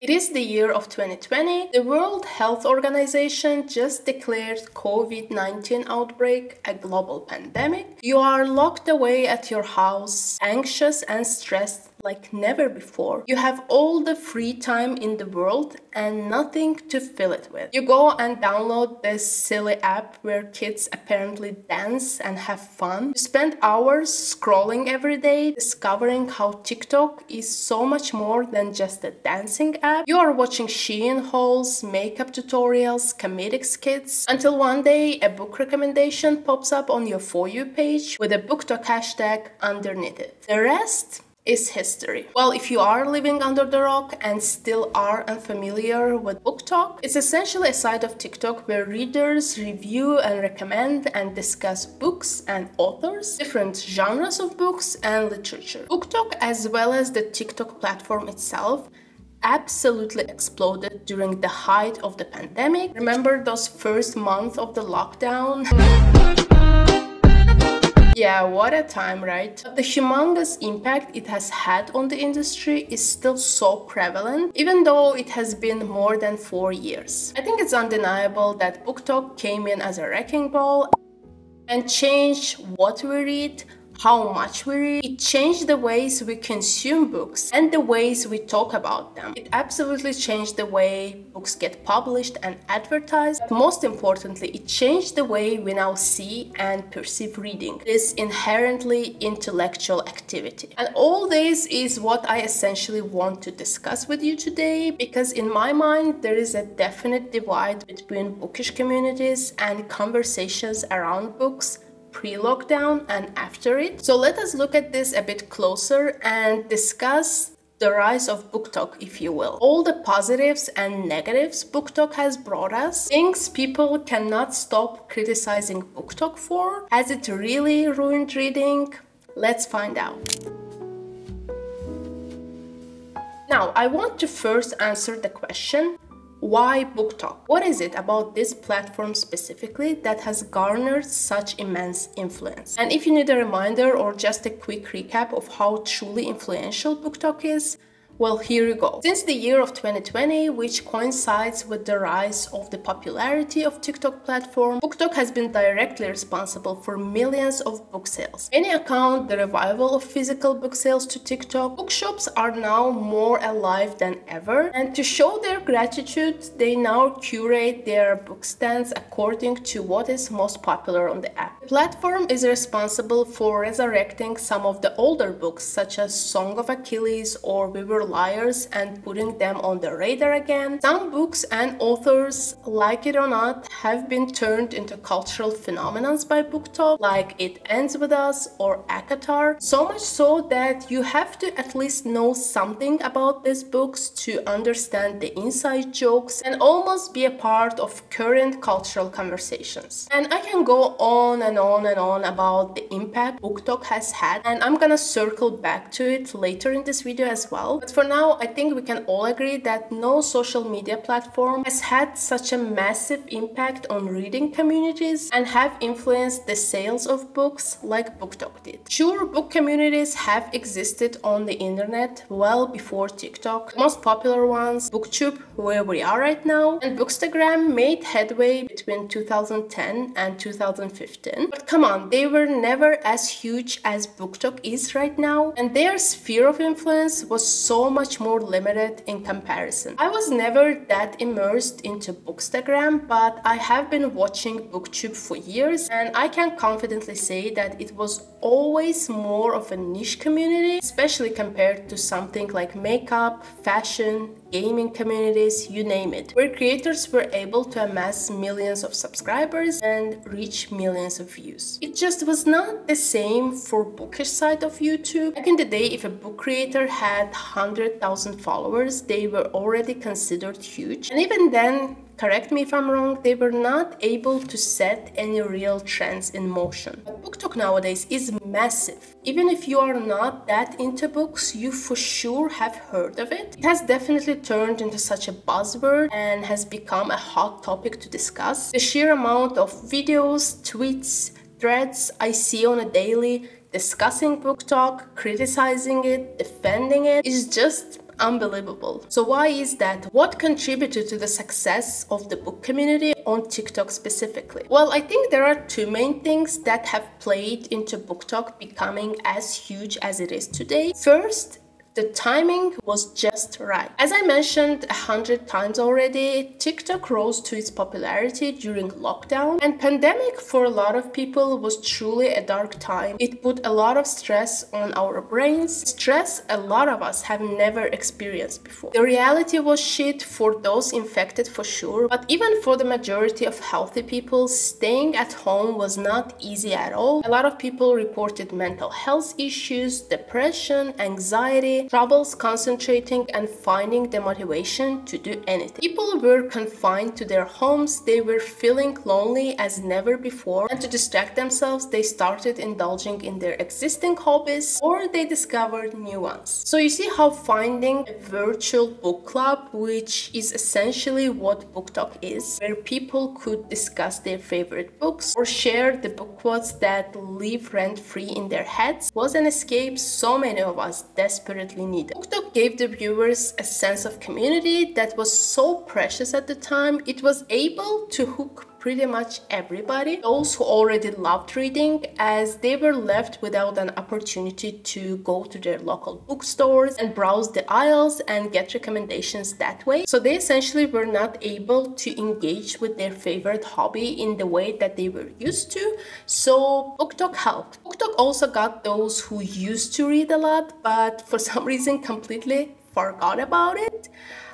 It is the year of 2020. The World Health Organization just declared COVID-19 outbreak a global pandemic. You are locked away at your house, anxious and stressed like never before. You have all the free time in the world and nothing to fill it with. You go and download this silly app where kids apparently dance and have fun. You spend hours scrolling every day, discovering how TikTok is so much more than just a dancing app. You are watching Shein hauls, makeup tutorials, comedic skits, until one day a book recommendation pops up on your For You page with a BookTok hashtag underneath it. The rest is history. Well, if you are living under the rock and still are unfamiliar with BookTok, it's essentially a site of TikTok where readers review and recommend and discuss books and authors, different genres of books and literature. BookTok, as well as the TikTok platform itself, absolutely exploded during the height of the pandemic. Remember those first months of the lockdown? Yeah, what a time, right? The humongous impact it has had on the industry is still so prevalent, even though it has been more than four years. I think it's undeniable that BookTok came in as a wrecking ball and changed what we read, how much we read. It changed the ways we consume books and the ways we talk about them. It absolutely changed the way books get published and advertised. But most importantly, it changed the way we now see and perceive reading, this inherently intellectual activity. And all this is what I essentially want to discuss with you today because in my mind there is a definite divide between bookish communities and conversations around books pre-lockdown and after it. So let us look at this a bit closer and discuss the rise of BookTok, if you will. All the positives and negatives BookTok has brought us, things people cannot stop criticizing BookTok for. Has it really ruined reading? Let's find out. Now, I want to first answer the question why BookTok? What is it about this platform specifically that has garnered such immense influence? And if you need a reminder or just a quick recap of how truly influential BookTok is, well, here you go. Since the year of 2020, which coincides with the rise of the popularity of TikTok platform, BookTok has been directly responsible for millions of book sales. Any account the revival of physical book sales to TikTok, bookshops are now more alive than ever. And to show their gratitude, they now curate their book stands according to what is most popular on the app. Platform is responsible for resurrecting some of the older books, such as Song of Achilles or We Were liars and putting them on the radar again. Some books and authors, like it or not, have been turned into cultural phenomena by BookTok, like It Ends With Us or ACOTAR, so much so that you have to at least know something about these books to understand the inside jokes and almost be a part of current cultural conversations. And I can go on and on and on about the impact BookTok has had and I'm gonna circle back to it later in this video as well. But for now, I think we can all agree that no social media platform has had such a massive impact on reading communities and have influenced the sales of books like BookTok did. Sure, book communities have existed on the internet well before TikTok. The most popular ones, BookTube, where we are right now, and Bookstagram made headway between 2010 and 2015. But come on, they were never as huge as BookTok is right now, and their sphere of influence was so much more limited in comparison. I was never that immersed into Bookstagram, but I have been watching Booktube for years and I can confidently say that it was always more of a niche community, especially compared to something like makeup, fashion, gaming communities, you name it, where creators were able to amass millions of subscribers and reach millions of views. It just was not the same for bookish side of YouTube. Back in the day, if a book creator had 100,000 followers, they were already considered huge. And even then, correct me if I'm wrong, they were not able to set any real trends in motion. But BookTok nowadays is massive. Even if you are not that into books, you for sure have heard of it. It has definitely turned into such a buzzword and has become a hot topic to discuss. The sheer amount of videos, tweets, threads I see on a daily discussing BookTok, criticizing it, defending it is just unbelievable. So why is that? What contributed to the success of the book community on TikTok specifically? Well, I think there are two main things that have played into BookTok becoming as huge as it is today. First, the timing was just right. As I mentioned a hundred times already, TikTok rose to its popularity during lockdown and pandemic for a lot of people was truly a dark time. It put a lot of stress on our brains, stress a lot of us have never experienced before. The reality was shit for those infected for sure, but even for the majority of healthy people, staying at home was not easy at all. A lot of people reported mental health issues, depression, anxiety, troubles concentrating and finding the motivation to do anything. People were confined to their homes, they were feeling lonely as never before, and to distract themselves, they started indulging in their existing hobbies or they discovered new ones. So you see how finding a virtual book club, which is essentially what BookTok is, where people could discuss their favorite books or share the book quotes that live rent free in their heads, was an escape so many of us desperately needed. BookTok gave the viewers a sense of community that was so precious at the time. It was able to hook pretty much everybody, those who already loved reading, as they were left without an opportunity to go to their local bookstores and browse the aisles and get recommendations that way. So they essentially were not able to engage with their favorite hobby in the way that they were used to. So BookTok helped. BookTok also got those who used to read a lot, but for some reason completely forgot about it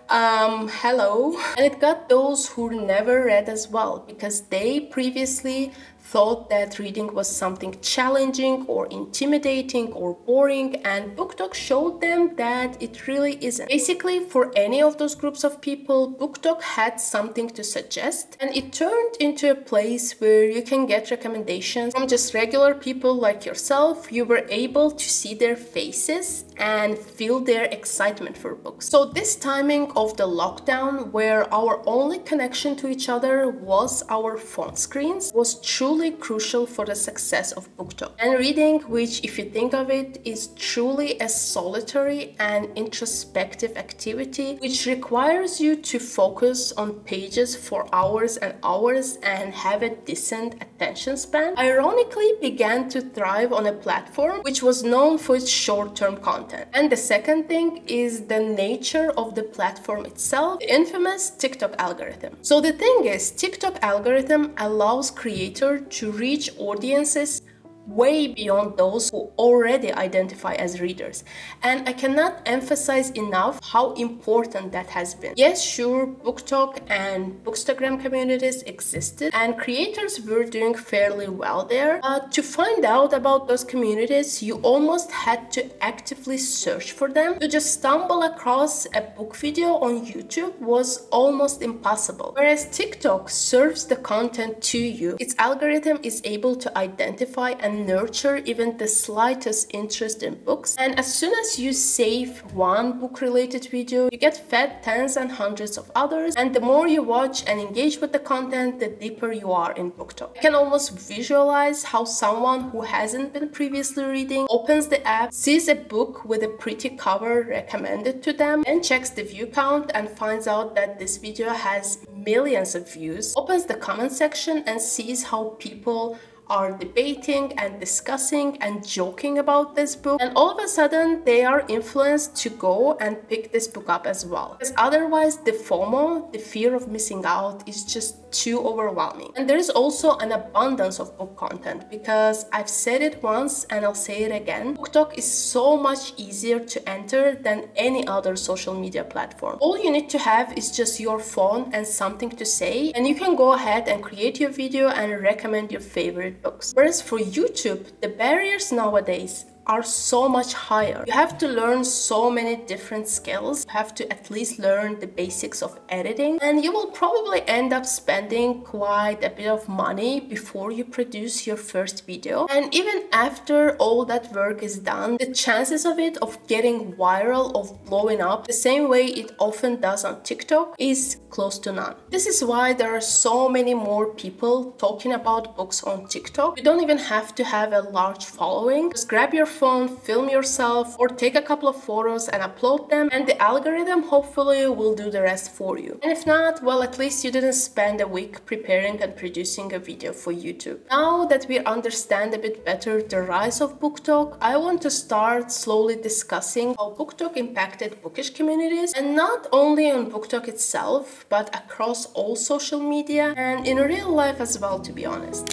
um, hello. And it got those who never read as well because they previously thought that reading was something challenging or intimidating or boring and BookTok showed them that it really isn't. Basically, for any of those groups of people, BookTok had something to suggest and it turned into a place where you can get recommendations from just regular people like yourself. You were able to see their faces and feel their excitement for books. So this timing of the lockdown where our only connection to each other was our phone screens was truly truly crucial for the success of BookTok. And reading, which if you think of it, is truly a solitary and introspective activity which requires you to focus on pages for hours and hours and have a decent attention span, ironically began to thrive on a platform which was known for its short-term content. And the second thing is the nature of the platform itself, the infamous TikTok algorithm. So the thing is, TikTok algorithm allows creators to reach audiences way beyond those who already identify as readers. And I cannot emphasize enough how important that has been. Yes, sure, BookTok and Bookstagram communities existed and creators were doing fairly well there. But to find out about those communities, you almost had to actively search for them. To just stumble across a book video on YouTube was almost impossible. Whereas TikTok serves the content to you, its algorithm is able to identify and nurture even the slightest interest in books. And as soon as you save one book related video, you get fed tens and hundreds of others. And the more you watch and engage with the content, the deeper you are in BookTok. I can almost visualize how someone who hasn't been previously reading opens the app, sees a book with a pretty cover recommended to them, and checks the view count and finds out that this video has millions of views, opens the comment section and sees how people are debating and discussing and joking about this book and all of a sudden they are influenced to go and pick this book up as well. Because otherwise the FOMO the fear of missing out is just too overwhelming. And there is also an abundance of book content because I've said it once and I'll say it again. BookTok is so much easier to enter than any other social media platform. All you need to have is just your phone and something to say and you can go ahead and create your video and recommend your favorite books. Whereas for YouTube, the barriers nowadays are so much higher. You have to learn so many different skills. You have to at least learn the basics of editing and you will probably end up spending quite a bit of money before you produce your first video. And even after all that work is done, the chances of it of getting viral, of blowing up the same way it often does on TikTok is close to none. This is why there are so many more people talking about books on TikTok. You don't even have to have a large following. Just grab your phone, film yourself, or take a couple of photos and upload them, and the algorithm hopefully will do the rest for you. And if not, well, at least you didn't spend a week preparing and producing a video for YouTube. Now that we understand a bit better the rise of BookTok, I want to start slowly discussing how BookTok impacted bookish communities, and not only on BookTok itself, but across all social media and in real life as well, to be honest.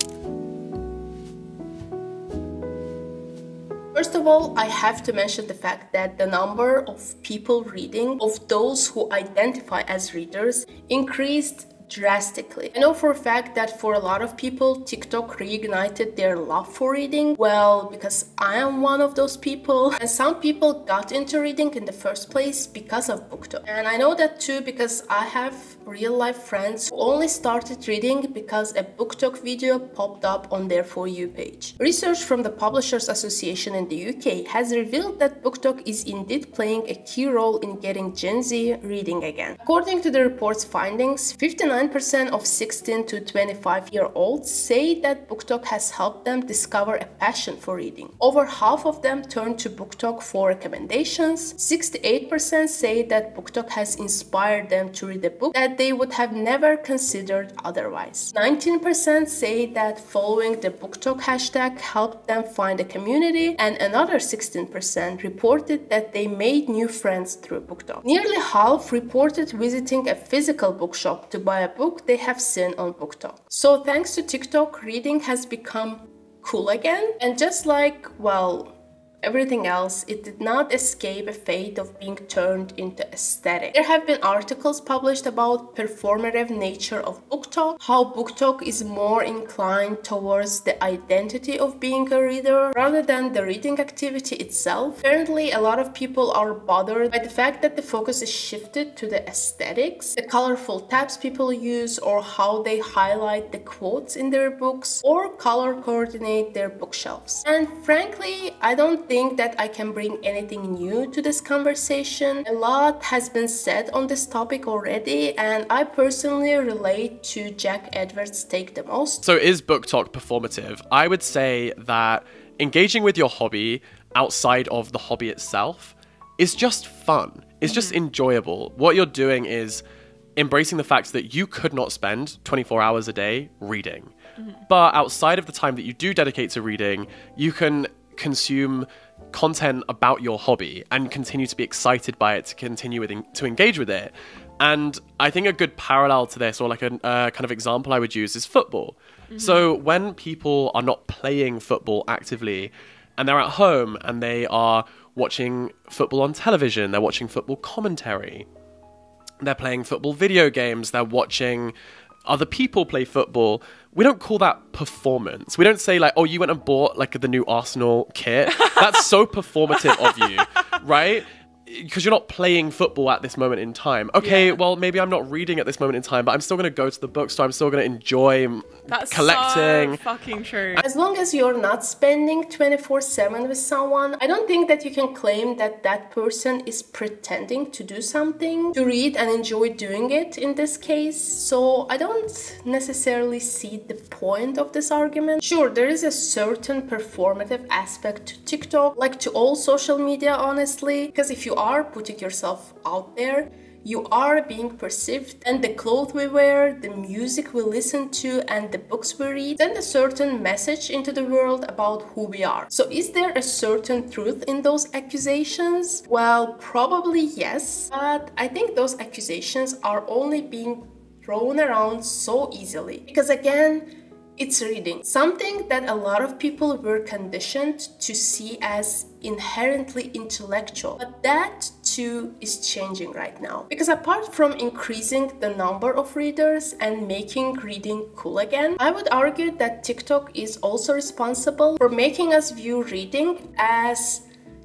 First of all, I have to mention the fact that the number of people reading, of those who identify as readers, increased drastically. I know for a fact that for a lot of people, TikTok reignited their love for reading. Well, because I am one of those people, and some people got into reading in the first place because of BookTok. And I know that too because I have real life friends who only started reading because a BookTok video popped up on their For You page. Research from the Publishers Association in the UK has revealed that BookTok is indeed playing a key role in getting Gen Z reading again. According to the report's findings, 59 9% of 16 to 25 year olds say that BookTok has helped them discover a passion for reading. Over half of them turn to BookTok for recommendations. 68% say that BookTok has inspired them to read a book that they would have never considered otherwise. 19% say that following the BookTok hashtag helped them find a community, and another 16% reported that they made new friends through BookTok. Nearly half reported visiting a physical bookshop to buy a book they have seen on BookTok. So thanks to TikTok, reading has become cool again. And just like, well, everything else, it did not escape a fate of being turned into aesthetic. There have been articles published about performative nature of BookTok, how BookTok is more inclined towards the identity of being a reader rather than the reading activity itself. Apparently, a lot of people are bothered by the fact that the focus is shifted to the aesthetics, the colorful tabs people use, or how they highlight the quotes in their books, or color coordinate their bookshelves. And frankly, I don't think that I can bring anything new to this conversation. A lot has been said on this topic already, and I personally relate to Jack Edwards' take the most. So, is BookTok performative? I would say that engaging with your hobby outside of the hobby itself is just fun. It's just mm-hmm. enjoyable. What you're doing is embracing the fact that you could not spend 24 hours a day reading. Mm-hmm. But outside of the time that you do dedicate to reading, you can consume content about your hobby and continue to be excited by it to continue with to engage with it and i think a good parallel to this or like a uh, kind of example i would use is football mm-hmm. so when people are not playing football actively and they're at home and they are watching football on television they're watching football commentary they're playing football video games they're watching other people play football, we don't call that performance. We don't say like, "Oh, you went and bought like the new Arsenal kit." That's so performative of you, right? Because you're not playing football at this moment in time. Okay, yeah. well maybe I'm not reading at this moment in time, but I'm still going to go to the bookstore. I'm still going to enjoy That's collecting. So fucking true. As long as you're not spending 24/7 with someone, I don't think that you can claim that that person is pretending to do something to read and enjoy doing it in this case. So I don't necessarily see the point of this argument. Sure, there is a certain performative aspect to TikTok, like to all social media honestly, because if you are putting yourself out there, you are being perceived, and the clothes we wear, the music we listen to, and the books we read send a certain message into the world about who we are. So, is there a certain truth in those accusations? Well, probably yes, but I think those accusations are only being thrown around so easily. Because, again, it's reading, something that a lot of people were conditioned to see as inherently intellectual. But that too is changing right now. Because apart from increasing the number of readers and making reading cool again, I would argue that TikTok is also responsible for making us view reading as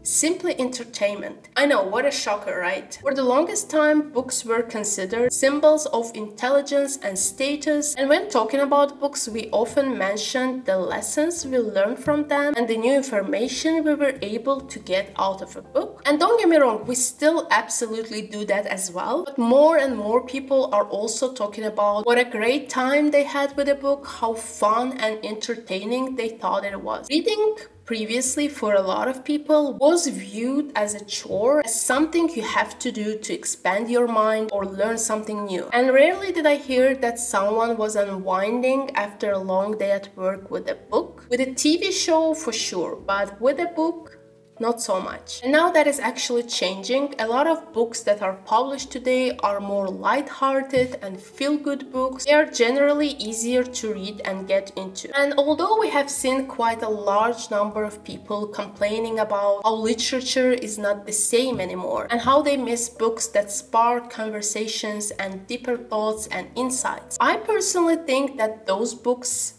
simply entertainment. I know, what a shocker, right? For the longest time, books were considered symbols of intelligence and status, and when talking about books, we often mentioned the lessons we learned from them and the new information we were able to get out of a book. And don't get me wrong, we still absolutely do that as well, but more and more people are also talking about what a great time they had with a book, how fun and entertaining they thought it was. Reading previously for a lot of people was viewed as a chore, as something you have to do to expand your mind or learn something new. And rarely did I hear that someone was unwinding after a long day at work with a book. With a TV show for sure, but with a book, not so much. And now that is actually changing. A lot of books that are published today are more light-hearted and feel-good books. They are generally easier to read and get into. And although we have seen quite a large number of people complaining about how literature is not the same anymore and how they miss books that spark conversations and deeper thoughts and insights, I personally think that those books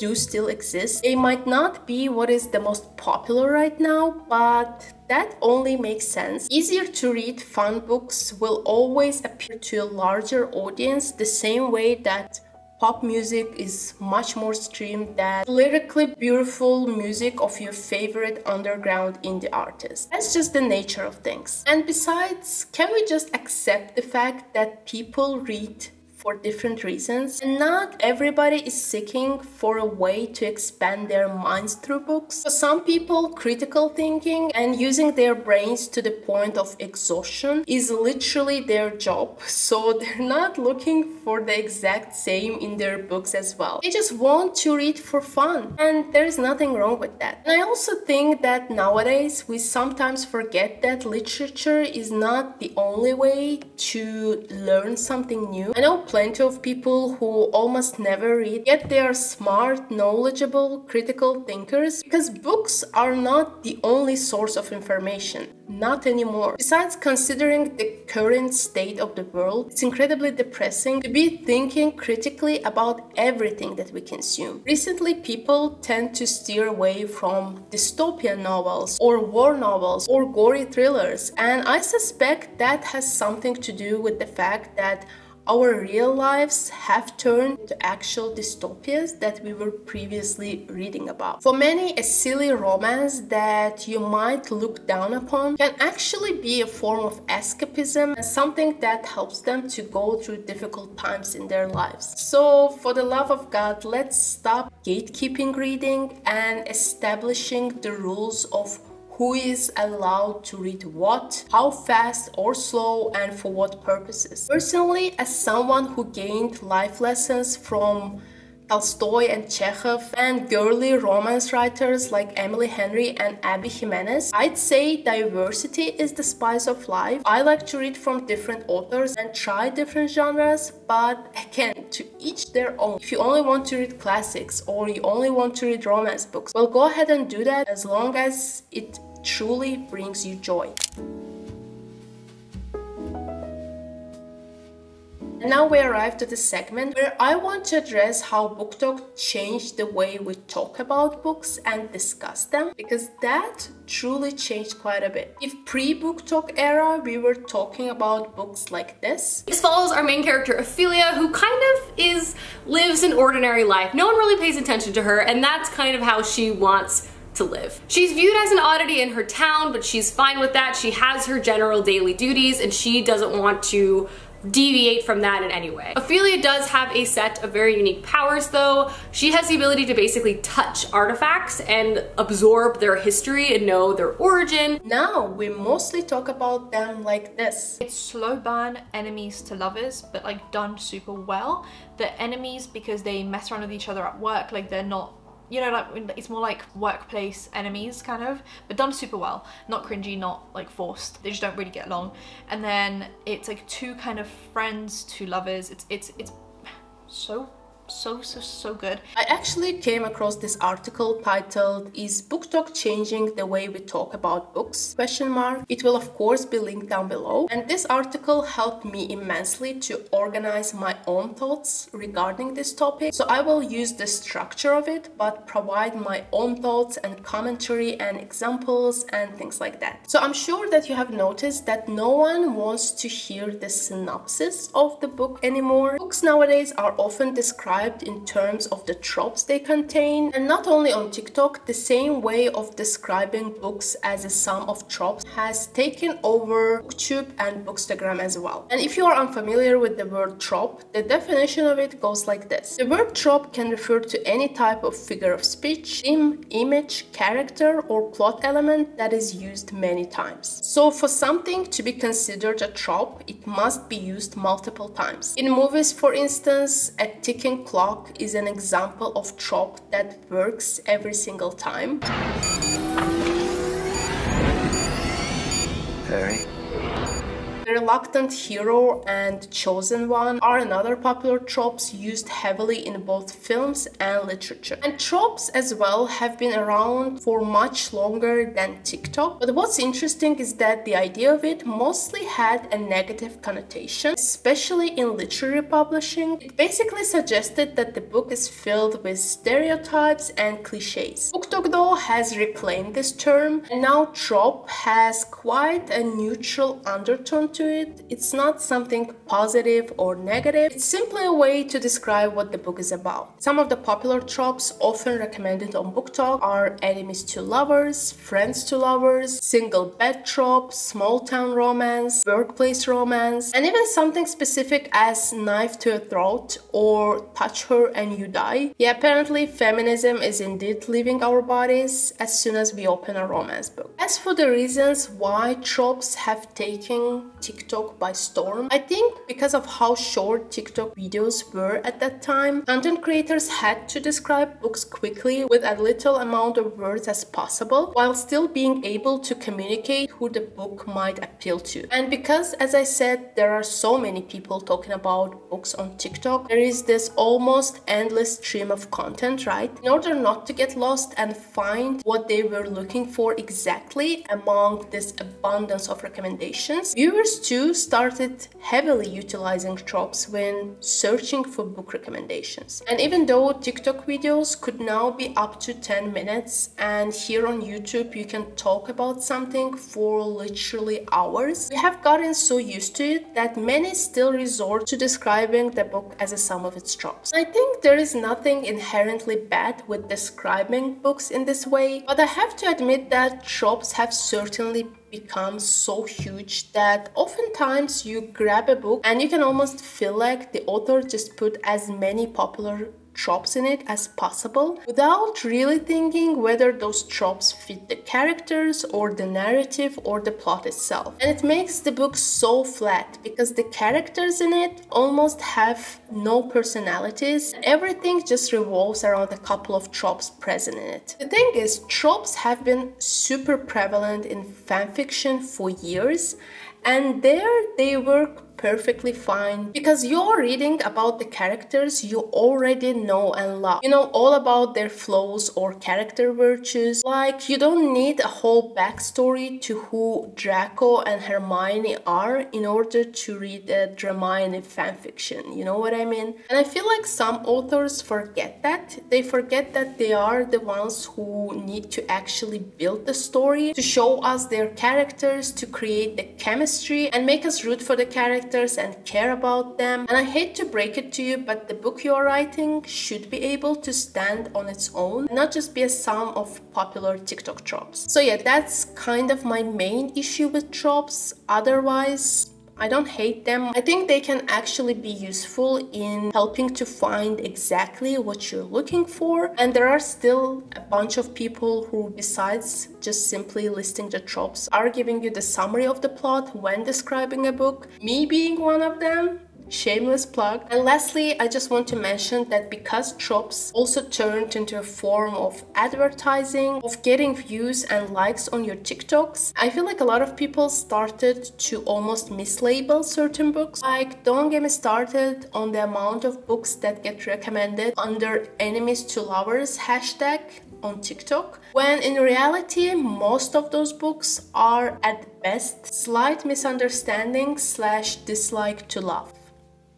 do still exist. They might not be what is the most popular right now, but that only makes sense. Easier to read fun books will always appeal to a larger audience the same way that pop music is much more streamed than lyrically beautiful music of your favorite underground indie artist. That's just the nature of things. And besides, can we just accept the fact that people read for different reasons. And not everybody is seeking for a way to expand their minds through books. For some people, critical thinking and using their brains to the point of exhaustion is literally their job. So they're not looking for the exact same in their books as well. They just want to read for fun. And there is nothing wrong with that. And I also think that nowadays we sometimes forget that literature is not the only way to learn something new. I know plenty of people who almost never read, yet they are smart, knowledgeable, critical thinkers because books are not the only source of information. Not anymore. Besides considering the current state of the world, it's incredibly depressing to be thinking critically about everything that we consume. Recently, people tend to steer away from dystopian novels or war novels or gory thrillers, and I suspect that has something to do with the fact that our real lives have turned into actual dystopias that we were previously reading about. For many, a silly romance that you might look down upon can actually be a form of escapism and something that helps them to go through difficult times in their lives. So, for the love of God, let's stop gatekeeping reading and establishing the rules of who is allowed to read what, how fast or slow, and for what purposes. Personally, as someone who gained life lessons from Tolstoy and Chekhov and girly romance writers like Emily Henry and Abby Jimenez, I'd say diversity is the spice of life. I like to read from different authors and try different genres, but again, to each their own. If you only want to read classics or you only want to read romance books, well, go ahead and do that as long as it truly brings you joy. Now we arrive to the segment where I want to address how BookTok changed the way we talk about books and discuss them because that truly changed quite a bit. If pre-BookTok era we were talking about books like this. This follows our main character Ophelia who kind of is lives an ordinary life. No one really pays attention to her and that's kind of how she wants to live. She's viewed as an oddity in her town, but she's fine with that. She has her general daily duties and she doesn't want to deviate from that in any way. Ophelia does have a set of very unique powers though. She has the ability to basically touch artifacts and absorb their history and know their origin. Now we mostly talk about them like this. It's slow burn enemies to lovers, but like done super well. The enemies, because they mess around with each other at work, like they're not you know, like it's more like workplace enemies kind of, but done super well. Not cringy, not like forced. They just don't really get along. And then it's like two kind of friends, two lovers. It's it's it's so so, so, so good. I actually came across this article titled Is BookTok Changing the Way We Talk About Books? Question mark. It will of course be linked down below. And this article helped me immensely to organize my own thoughts regarding this topic. So I will use the structure of it, but provide my own thoughts and commentary and examples and things like that. So I'm sure that you have noticed that no one wants to hear the synopsis of the book anymore. Books nowadays are often described described in terms of the tropes they contain. And not only on TikTok, the same way of describing books as a sum of tropes has taken over YouTube and Bookstagram as well. And if you are unfamiliar with the word trope, the definition of it goes like this. The word trope can refer to any type of figure of speech, theme, image, character, or plot element that is used many times. So for something to be considered a trope, it must be used multiple times. In movies, for instance, a ticking clock is an example of trope that works every single time. Harry. Reluctant hero and chosen one are another popular tropes used heavily in both films and literature. And tropes as well have been around for much longer than TikTok. But what's interesting is that the idea of it mostly had a negative connotation, especially in literary publishing. It basically suggested that the book is filled with stereotypes and cliches. BookTok though has reclaimed this term and now trope has quite a neutral undertone to it. It's not something positive or negative. It's simply a way to describe what the book is about. Some of the popular tropes often recommended on BookTok are enemies to lovers, friends to lovers, single bed trope, small town romance, workplace romance, and even something specific as knife to a throat or touch her and you die. Yeah, apparently feminism is indeed leaving our bodies as soon as we open a romance book. As for the reasons why tropes have taken TikTok by storm, I think because of how short TikTok videos were at that time, content creators had to describe books quickly with as little amount of words as possible while still being able to communicate who the book might appeal to. And because, as I said, there are so many people talking about books on TikTok, there is this almost endless stream of content, right? In order not to get lost and find what they were looking for exactly among this abundance of recommendations, viewers too started heavily utilizing tropes when searching for book recommendations. And even though TikTok videos could now be up to 10 minutes, and here on YouTube you can talk about something for literally hours, we have gotten so used to it that many still resort to describing the book as a sum of its tropes. I think there is nothing inherently bad with describing books in this way, but I have to admit that tropes have certainly become so huge that oftentimes you grab a book and you can almost feel like the author just put as many popular tropes in it as possible without really thinking whether those tropes fit the characters or the narrative or the plot itself. And it makes the book so flat because the characters in it almost have no personalities. Everything just revolves around a couple of tropes present in it. The thing is, tropes have been super prevalent in fanfiction for years and there they work perfectly fine because you're reading about the characters you already know and love. You know all about their flaws or character virtues. Like you don't need a whole backstory to who Draco and Hermione are in order to read a Dramione fanfiction. You know what I mean? And I feel like some authors forget that. They forget that they are the ones who need to actually build the story, to show us their characters, to create the chemistry and make us root for the characters characters and care about them. And I hate to break it to you, but the book you're writing should be able to stand on its own, not just be a sum of popular TikTok tropes. So yeah, that's kind of my main issue with tropes. Otherwise, I don't hate them. I think they can actually be useful in helping to find exactly what you're looking for. And there are still a bunch of people who, besides just simply listing the tropes, are giving you the summary of the plot when describing a book. Me being one of them, shameless plug. And lastly, I just want to mention that because tropes also turned into a form of advertising, of getting views and likes on your TikToks, I feel like a lot of people started to almost mislabel certain books. Like, don't get me started on the amount of books that get recommended under enemies to lovers hashtag on TikTok, when in reality, most of those books are at best slight misunderstanding slash dislike to love.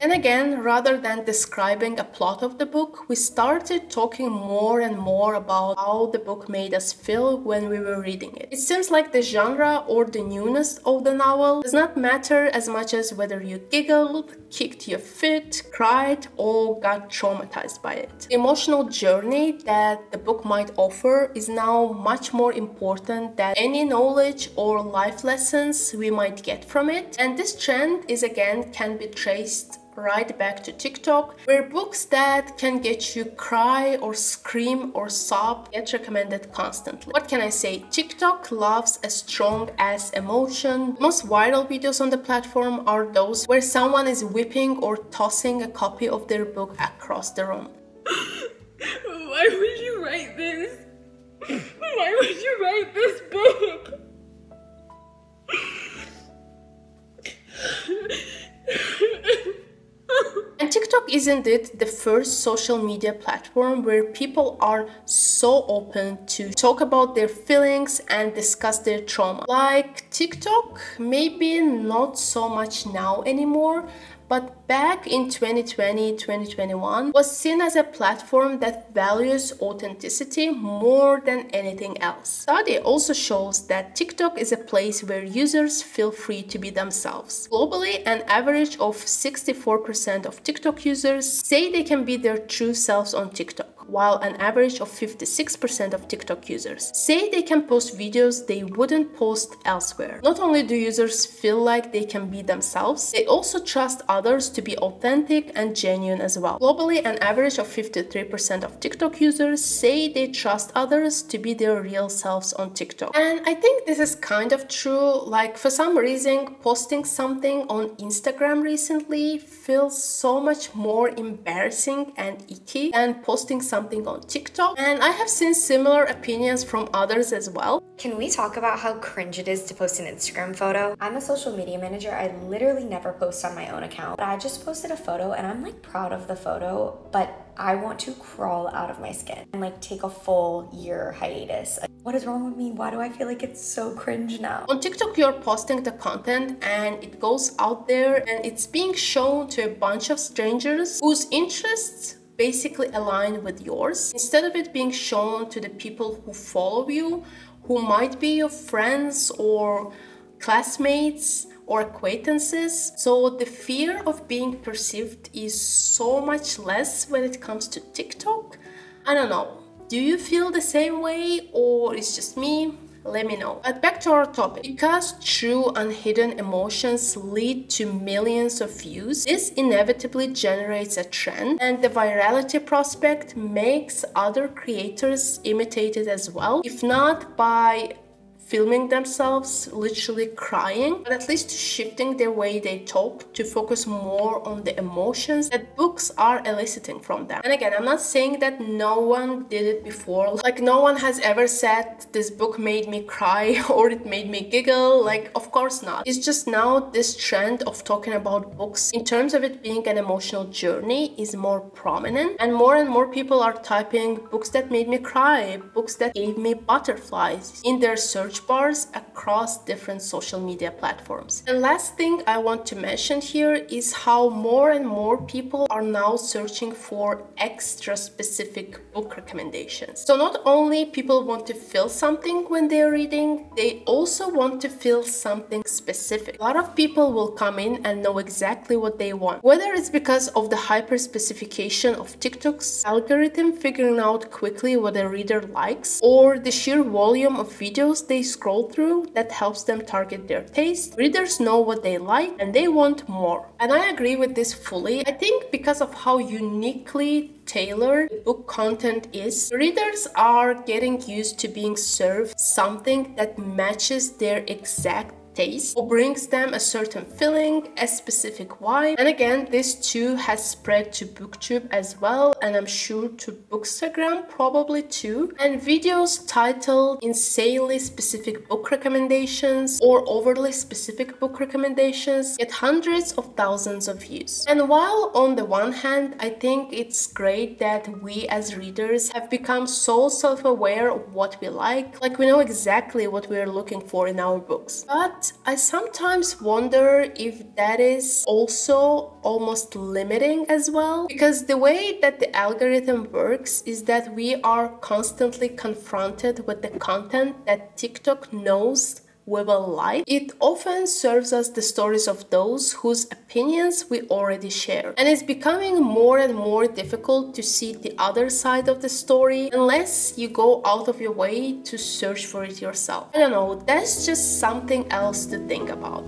And again, rather than describing a plot of the book, we started talking more and more about how the book made us feel when we were reading it. It seems like the genre or the newness of the novel does not matter as much as whether you giggled, kicked your feet, cried, or got traumatized by it. The emotional journey that the book might offer is now much more important than any knowledge or life lessons we might get from it. And this trend is again can be traced right back to TikTok, where books that can get you cry or scream or sob get recommended constantly. What can I say? TikTok loves a strong ass emotion. Most viral videos on the platform are those where someone is whipping or tossing a copy of their book across the room. Why would you write this? Why would you write this book? And TikTok isn't it the first social media platform where people are so open to talk about their feelings and discuss their trauma. Like TikTok, maybe not so much now anymore, but back in 2020 2021 was seen as a platform that values authenticity more than anything else. Study also shows that TikTok is a place where users feel free to be themselves. Globally, an average of 64% of TikTok users say they can be their true selves on TikTok while an average of 56% of TikTok users say they can post videos they wouldn't post elsewhere. Not only do users feel like they can be themselves, they also trust others to be authentic and genuine as well. Globally, an average of 53% of TikTok users say they trust others to be their real selves on TikTok. And I think this is kind of true. Like, for some reason, posting something on Instagram recently feels so much more embarrassing and icky than posting something on TikTok, and I have seen similar opinions from others as well. Can we talk about how cringe it is to post an Instagram photo? I'm a social media manager. I literally never post on my own account, but I just posted a photo and I'm like proud of the photo, but I want to crawl out of my skin and like take a full year hiatus. What is wrong with me? Why do I feel like it's so cringe now? On TikTok, you're posting the content and it goes out there and it's being shown to a bunch of strangers whose interests basically align with yours instead of it being shown to the people who follow you, who might be your friends or classmates or acquaintances. So the fear of being perceived is so much less when it comes to TikTok. I don't know. Do you feel the same way or it's just me? Let me know. But back to our topic. Because true and hidden emotions lead to millions of views, this inevitably generates a trend and the virality prospect makes other creators imitate it as well, if not by filming themselves literally crying, but at least shifting their way they talk to focus more on the emotions that books are eliciting from them. And again, I'm not saying that no one did it before. Like no one has ever said this book made me cry or it made me giggle. Like of course not. It's just now this trend of talking about books in terms of it being an emotional journey is more prominent and more and more people are typing books that made me cry, books that gave me butterflies in their search bars across different social media platforms. The last thing I want to mention here is how more and more people are now searching for extra specific book recommendations. So not only people want to feel something when they're reading, they also want to feel something specific. A lot of people will come in and know exactly what they want. Whether it's because of the hyper specification of TikTok's algorithm figuring out quickly what a reader likes or the sheer volume of videos they scroll through that helps them target their taste. Readers know what they like and they want more. And I agree with this fully. I think because of how uniquely tailored the book content is, readers are getting used to being served something that matches their exact taste or brings them a certain feeling, a specific vibe. And again, this too has spread to booktube as well and I'm sure to bookstagram probably too. And videos titled insanely specific book recommendations or overly specific book recommendations get hundreds of thousands of views. And while on the one hand, I think it's great that we as readers have become so self-aware of what we like, like we know exactly what we're looking for in our books. But I sometimes wonder if that is also almost limiting as well. Because the way that the algorithm works is that we are constantly confronted with the content that TikTok knows we will like, it often serves us the stories of those whose opinions we already share. And it's becoming more and more difficult to see the other side of the story unless you go out of your way to search for it yourself. I don't know, that's just something else to think about.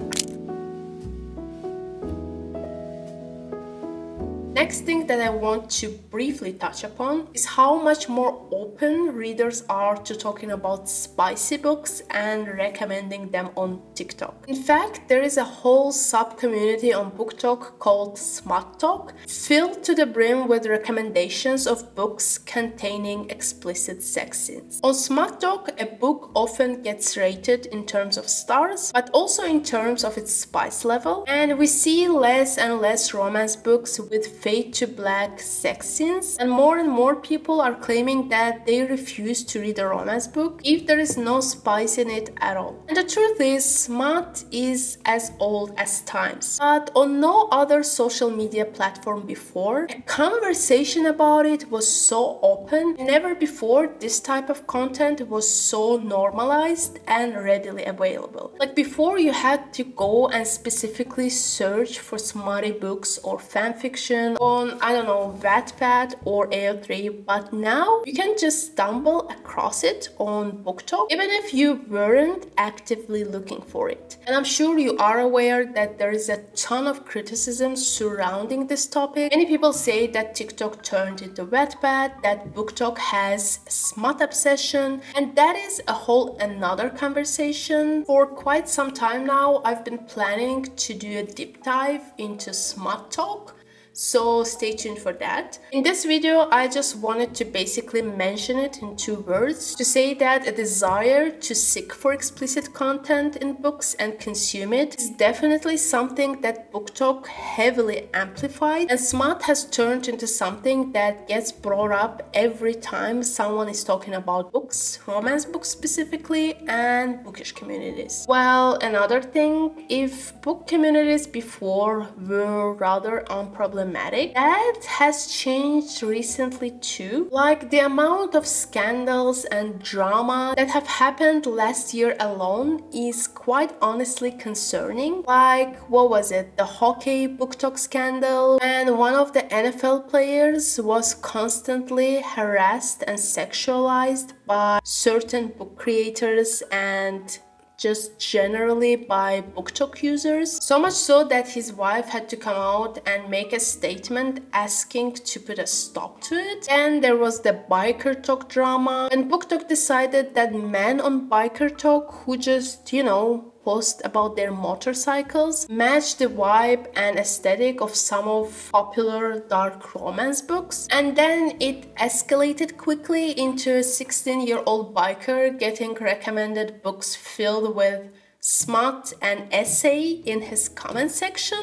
Next thing that I want to briefly touch upon is how much more open readers are to talking about spicy books and recommending them on TikTok. In fact, there is a whole sub-community on BookTok called SmutTok, filled to the brim with recommendations of books containing explicit sex scenes. On SmutTok, a book often gets rated in terms of stars, but also in terms of its spice level, and we see less and less romance books with fade to black sex scenes and more and more people are claiming that they refuse to read a romance book if there is no spice in it at all. And the truth is, smut is as old as times, but on no other social media platform before, a conversation about it was so open. Never before this type of content was so normalized and readily available. Like before you had to go and specifically search for smutty books or fanfiction on, I don't know, Wattpad or AO3, but now you can just stumble across it on BookTok, even if you weren't actively looking for it. And I'm sure you are aware that there is a ton of criticism surrounding this topic. Many people say that TikTok turned into Wattpad, that BookTok has smut obsession, and that is a whole another conversation. For quite some time now, I've been planning to do a deep dive into SmutTok so stay tuned for that. In this video, I just wanted to basically mention it in two words to say that a desire to seek for explicit content in books and consume it is definitely something that BookTok heavily amplified and Smut has turned into something that gets brought up every time someone is talking about books, romance books specifically, and bookish communities. Well, another thing, if book communities before were rather unproblematic problematic. That has changed recently too. Like the amount of scandals and drama that have happened last year alone is quite honestly concerning. Like, what was it? The hockey BookTok scandal, and one of the NFL players was constantly harassed and sexualized by certain book creators and just generally by BookTok users. So much so that his wife had to come out and make a statement asking to put a stop to it. And there was the BikerTok drama. And BookTok decided that men on BikerTok who just, you know, post about their motorcycles match the vibe and aesthetic of some of popular dark romance books. And then it escalated quickly into a 16 year old biker getting recommended books filled with smut and essay in his comment section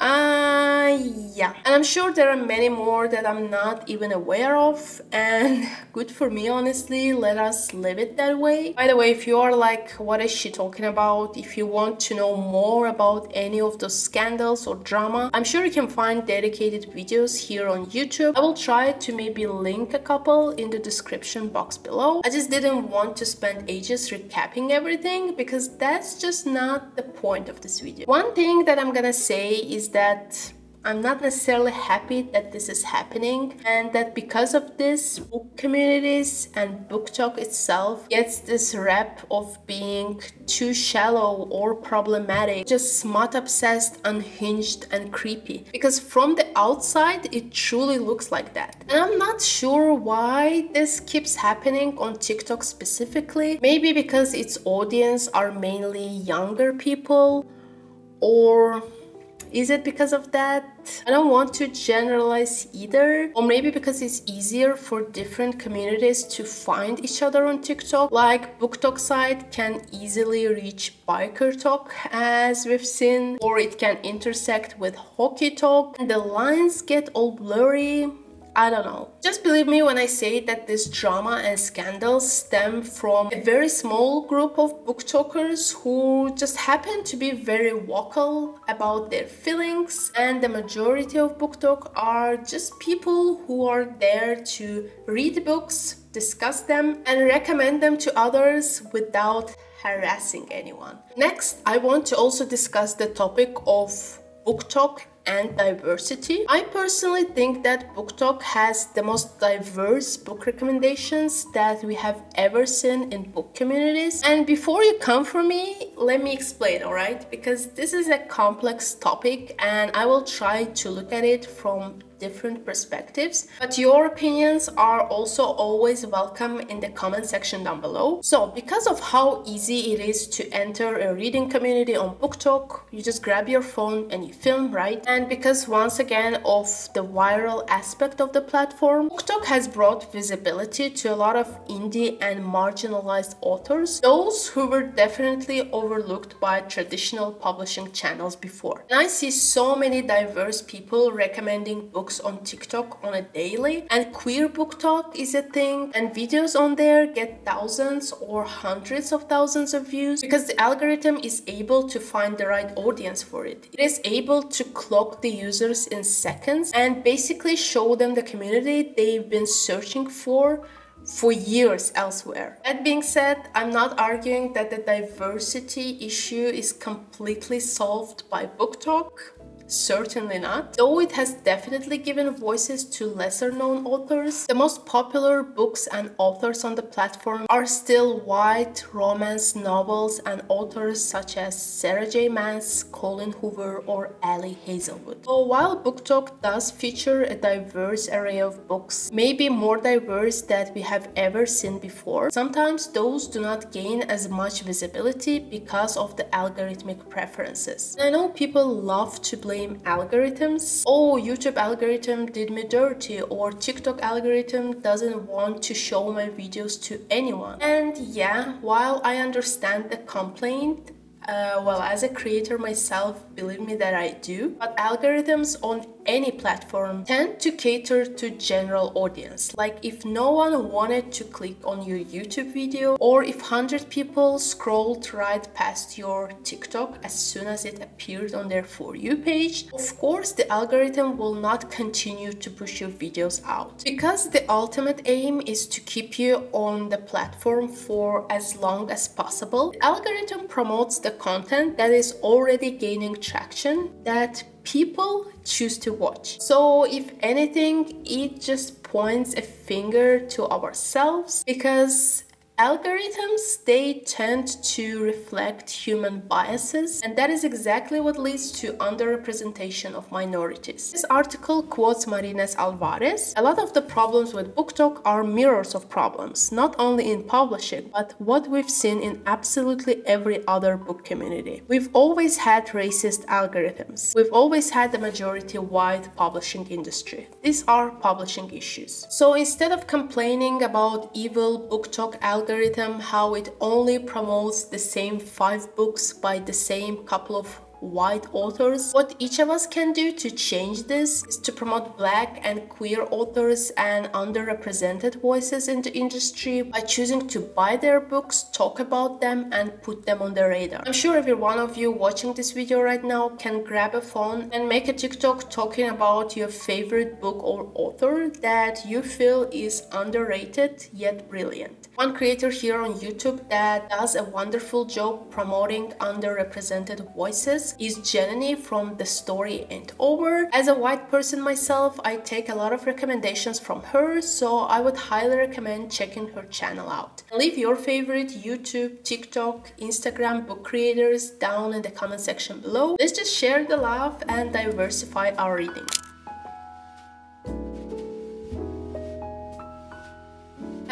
uh, yeah. And I'm sure there are many more that I'm not even aware of. And good for me, honestly. Let us live it that way. By the way, if you are like, what is she talking about? If you want to know more about any of those scandals or drama, I'm sure you can find dedicated videos here on YouTube. I will try to maybe link a couple in the description box below. I just didn't want to spend ages recapping everything because that's just not the point of this video. One thing that I'm gonna say is that I'm not necessarily happy that this is happening and that because of this, book communities and BookTok itself gets this rep of being too shallow or problematic, just smut obsessed, unhinged and creepy. Because from the outside, it truly looks like that. And I'm not sure why this keeps happening on TikTok specifically. Maybe because its audience are mainly younger people or is it because of that? I don't want to generalize either. Or maybe because it's easier for different communities to find each other on TikTok. Like BookTok site can easily reach BikerTok as we've seen. Or it can intersect with HockeyTok. And the lines get all blurry I don't know. Just believe me when I say that this drama and scandals stem from a very small group of booktokers who just happen to be very vocal about their feelings and the majority of BookTok are just people who are there to read books, discuss them and recommend them to others without harassing anyone. Next, I want to also discuss the topic of BookTok and diversity. I personally think that BookTok has the most diverse book recommendations that we have ever seen in book communities. And before you come for me, let me explain, alright? Because this is a complex topic and I will try to look at it from different perspectives, but your opinions are also always welcome in the comment section down below. So because of how easy it is to enter a reading community on BookTok, you just grab your phone and you film, right? And because once again of the viral aspect of the platform, BookTok has brought visibility to a lot of indie and marginalized authors, those who were definitely overlooked by traditional publishing channels before. And I see so many diverse people recommending books on TikTok on a daily and queer BookTok is a thing and videos on there get thousands or hundreds of thousands of views because the algorithm is able to find the right audience for it. It is able to the users in seconds and basically show them the community they've been searching for for years elsewhere. That being said, I'm not arguing that the diversity issue is completely solved by BookTok. Certainly not. Though it has definitely given voices to lesser known authors, the most popular books and authors on the platform are still white romance novels and authors such as Sarah J. Maas, Colleen Hoover, or Ali Hazelwood. So while BookTok does feature a diverse array of books, maybe more diverse that we have ever seen before, sometimes those do not gain as much visibility because of the algorithmic preferences. I know people love to blame algorithms. Oh, YouTube algorithm did me dirty or TikTok algorithm doesn't want to show my videos to anyone. And yeah, while I understand the complaint, uh, well, as a creator myself, believe me that I do. But algorithms on any platform tend to cater to general audience. Like if no one wanted to click on your YouTube video or if 100 people scrolled right past your TikTok as soon as it appeared on their For You page, of course the algorithm will not continue to push your videos out. Because the ultimate aim is to keep you on the platform for as long as possible, the algorithm promotes the content that is already gaining traction that people choose to watch. So if anything, it just points a finger to ourselves because Algorithms, they tend to reflect human biases, and that is exactly what leads to underrepresentation of minorities. This article quotes Marines Alvarez. A lot of the problems with BookTok are mirrors of problems, not only in publishing, but what we've seen in absolutely every other book community. We've always had racist algorithms. We've always had the majority white publishing industry. These are publishing issues. So instead of complaining about evil BookTok algorithms, algorithm how it only promotes the same five books by the same couple of white authors. What each of us can do to change this is to promote black and queer authors and underrepresented voices in the industry by choosing to buy their books, talk about them and put them on the radar. I'm sure every one of you watching this video right now can grab a phone and make a TikTok talking about your favorite book or author that you feel is underrated yet brilliant. One creator here on YouTube that does a wonderful job promoting underrepresented voices is Jananie from This Story Ain't Over. As a white person myself, I take a lot of recommendations from her, so I would highly recommend checking her channel out. Leave your favorite YouTube, TikTok, Instagram book creators down in the comment section below. Let's just share the love and diversify our reading.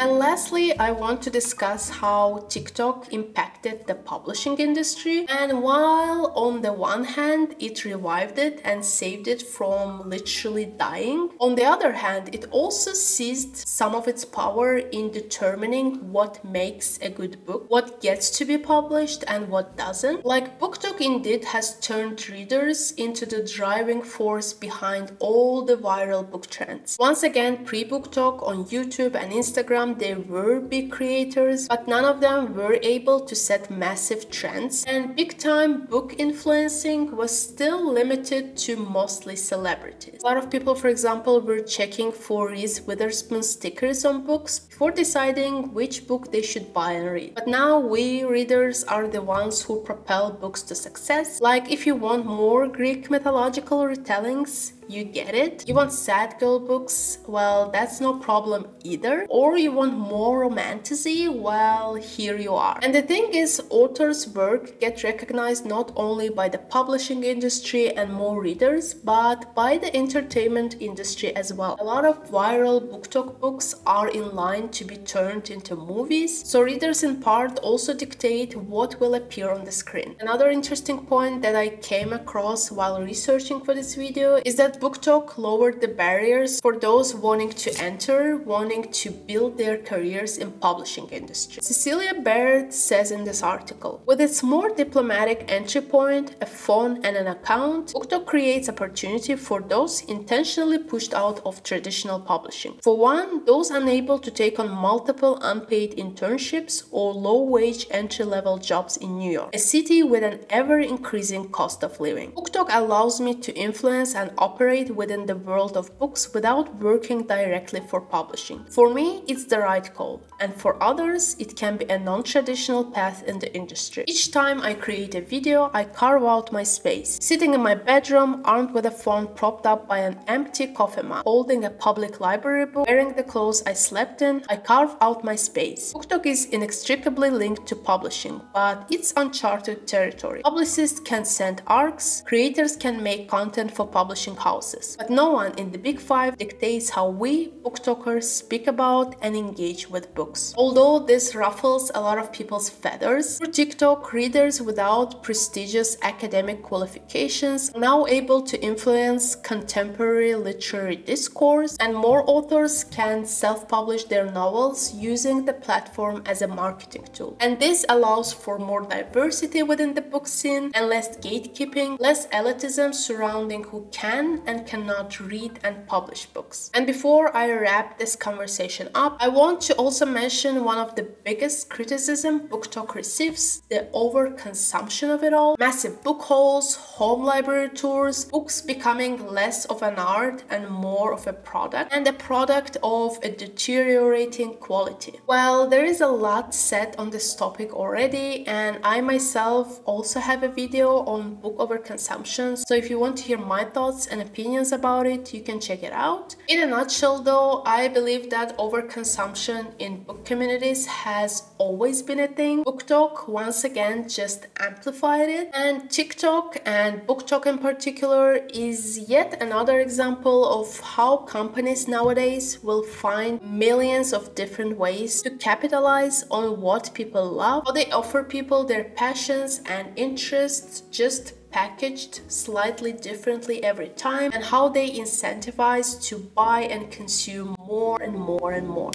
And lastly, I want to discuss how TikTok impacted the publishing industry. And while on the one hand, it revived it and saved it from literally dying, on the other hand, it also seized some of its power in determining what makes a good book, what gets to be published, and what doesn't. Like BookTok indeed has turned readers into the driving force behind all the viral book trends. Once again, pre BookTok on YouTube and Instagram, there were big creators, but none of them were able to set massive trends, and big time book influencing was still limited to mostly celebrities. A lot of people, for example, were checking for Reese Witherspoon stickers on books before deciding which book they should buy and read. But now we readers are the ones who propel books to success. Like if you want more Greek mythological retellings, you get it. You want sad girl books? Well, that's no problem either. Or you want more romantasy? Well, here you are. And the thing is, authors' work get recognized not only by the publishing industry and more readers, but by the entertainment industry as well. A lot of viral BookTok books are in line to be turned into movies, so readers in part also dictate what will appear on the screen. Another interesting point that I came across while researching for this video is that BookTok lowered the barriers for those wanting to enter, wanting to build their careers in publishing industry. Cecilia Baird says in this article, with its more diplomatic entry point, a phone and an account, BookTok creates opportunity for those intentionally pushed out of traditional publishing. For one, those unable to take on multiple unpaid internships or low-wage entry-level jobs in New York, a city with an ever-increasing cost of living. BookTok allows me to influence and operate operate within the world of books without working directly for publishing. For me, it's the right call, and for others, it can be a non-traditional path in the industry. Each time I create a video, I carve out my space. Sitting in my bedroom, armed with a phone propped up by an empty coffee mug, holding a public library book, wearing the clothes I slept in, I carve out my space. BookTok is inextricably linked to publishing, but it's uncharted territory. Publicists can send ARCs, creators can make content for publishing houses houses. But no one in the big five dictates how we, booktokers, speak about and engage with books. Although this ruffles a lot of people's feathers, for TikTok, readers without prestigious academic qualifications are now able to influence contemporary literary discourse, and more authors can self-publish their novels using the platform as a marketing tool. And this allows for more diversity within the book scene and less gatekeeping, less elitism surrounding who can and cannot read and publish books. And before I wrap this conversation up, I want to also mention one of the biggest criticism BookTok receives, the overconsumption of it all. Massive book hauls, home library tours, books becoming less of an art and more of a product, and a product of a deteriorating quality. Well, there is a lot said on this topic already, and I myself also have a video on book overconsumption. So if you want to hear my thoughts and opinions about it, you can check it out. In a nutshell though, I believe that overconsumption in book communities has always been a thing. BookTok once again just amplified it and TikTok and BookTok in particular is yet another example of how companies nowadays will find millions of different ways to capitalize on what people love, how they offer people their passions and interests just packaged slightly differently every time and how they incentivize to buy and consume more and more and more.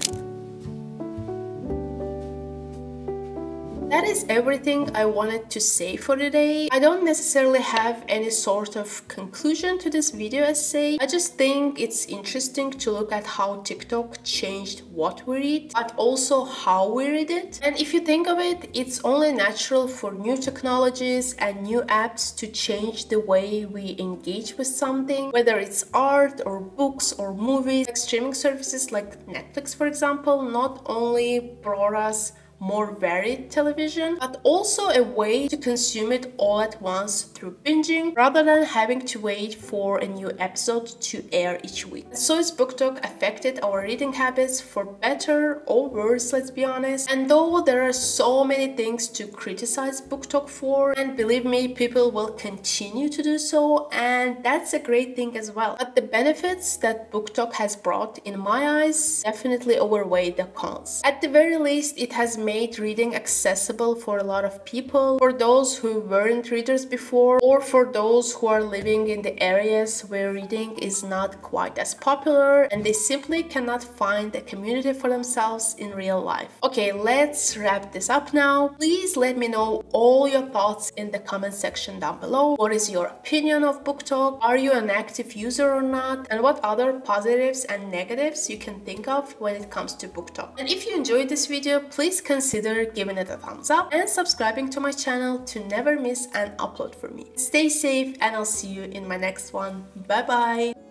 That is everything I wanted to say for today. I don't necessarily have any sort of conclusion to this video essay. I just think it's interesting to look at how TikTok changed what we read, but also how we read it. And if you think of it, it's only natural for new technologies and new apps to change the way we engage with something, whether it's art or books or movies. Like streaming services like Netflix, for example, not only brought us more varied television, but also a way to consume it all at once through binging rather than having to wait for a new episode to air each week. So is BookTok affected our reading habits for better or worse, let's be honest. And though there are so many things to criticize BookTok for, and believe me, people will continue to do so, and that's a great thing as well. But the benefits that BookTok has brought in my eyes definitely outweigh the cons. At the very least, it has made reading accessible for a lot of people, for those who weren't readers before, or for those who are living in the areas where reading is not quite as popular and they simply cannot find a community for themselves in real life. Okay, let's wrap this up now. Please let me know all your thoughts in the comment section down below. What is your opinion of BookTok? Are you an active user or not? And what other positives and negatives you can think of when it comes to BookTok? And if you enjoyed this video, please consider giving it a thumbs up and subscribing to my channel to never miss an upload for me. Stay safe and I'll see you in my next one. Bye bye!